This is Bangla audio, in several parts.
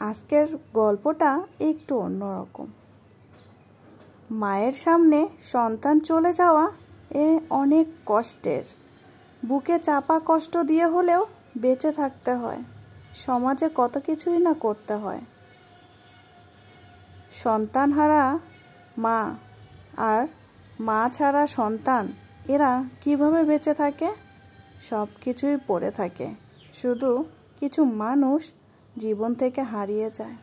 আজকের গল্পটা একটু অন্যরকম। মায়ের সামনে সন্তান চলে যাওয়া এ অনেক কষ্টের। বুকে চাপা কষ্ট দিয়ে হলেও বেঁচে থাকতে হয়। সমাজে কত কিছুই না করতে হয়। সন্তান হারা মা আর মা ছাড়া সন্তান, এরা কীভাবে বেঁচে থাকে? সব কিছুই পড়ে থাকে। শুধু কিছু মানুষ জীবন থেকে হারিয়ে যায়।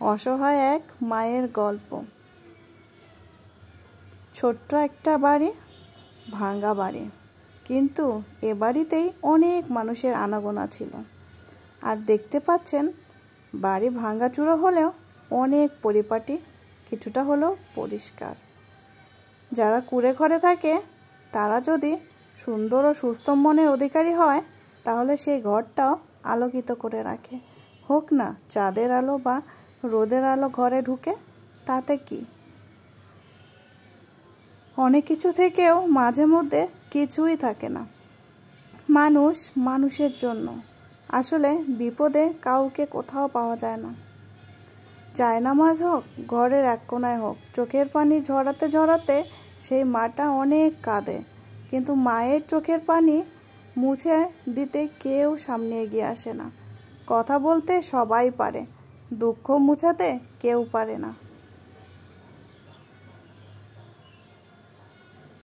অসহায় এক মায়ের গল্প। ছোট্ট একটা বাড়ি, ভাঙ্গা বাড়ি। কিন্তু এ বাড়িতেই অনেক মানুষের আনাগোনা ছিল। আর দেখতে পাচ্ছেন, বাড়ি ভাঙ্গাচুরো হলেও অনেক পরিপাটি, কিছুটা হলেও পরিষ্কার। যারা কুড়ে ঘরে থাকে, তারা যদি সুন্দর ও সুস্থ মনের অধিকারী হয়, তাহলে সেই ঘরটাও আলোকিত করে রাখে। হোক না, চাঁদের আলো বা রোদের আলো ঘরে ঢুকে, তাতে কি? অনেক কিছু থেকেও মাঝে মধ্যে কিছুই থাকে না। মানুষ মানুষের জন্য। আসলে বিপদে কাউকে কোথাও পাওয়া যায় না। জায়নামাজ হোক, ঘরের এক কোনায় হোক, চোখের পানি ঝরাতে ঝরাতে সেই মাটা অনেক কাঁদে। কিন্তু মায়ের চোখের পানি মুছে দিতে কেউ সামনে এগিয়ে আসে না। কথা বলতে সবাই পারে, দুঃখ মুছাতে কেউ পারে না।